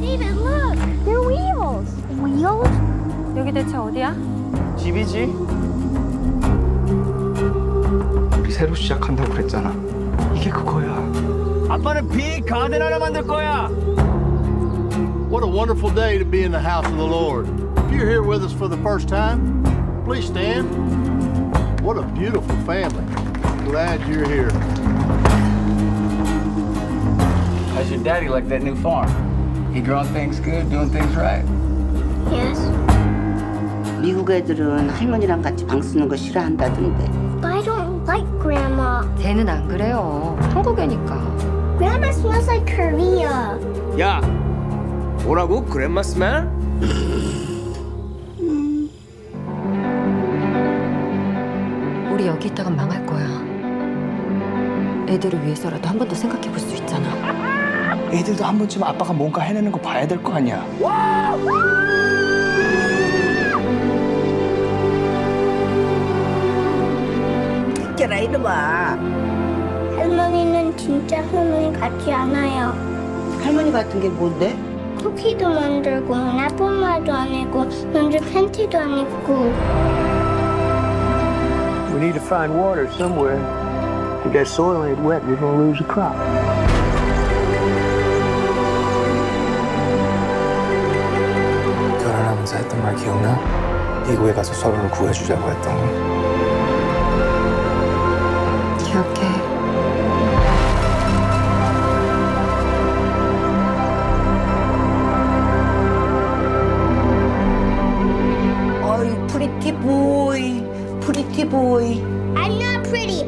David, look! They're wheels! Wheels? 여기 대체 어디야? 집이지? 우리 새로 시작한다고 그랬잖아. 이게 그거야. 아빠는 빅 가든 하나 만들 거야. What a wonderful day to be in the house of the Lord. If you're here with us for the first time, please stand. What a beautiful family. Glad you're here. How's your daddy like that new farm? He growing things good, doing things right? Yes. 미국 애들은 할머니랑 같이 방 쓰는 거 싫어한다던데. But I don't like Grandma. 쟤는 안 그래요. 한국 애니까. Grandma smells like Korea. 야, 뭐라고? 그랜마 스멜? 우리 여기 있다가 망할 거야. 애들을 위해서라도 한 번 더 생각해 볼 수 있잖아. 애들도 한 번쯤 아빠가 뭔가 해내는 거 봐야 될 거 아니야. 깨라 이놈아. 할머니는 진짜 할머니 같지 않아요. 할머니 같은 게 뭔데? 쿠키도 만들고 나쁜 안 입고 먼저 팬티도 안 입고 We need to find water somewhere. If that soil ain't wet, you're gonna lose a crop. 결혼하면서 했던 말 기억나? 미국에 가서 서로를 구해주자고 했던 거. 기억해. 어이 프리티 보이, 프리티 보이. I'm not pretty.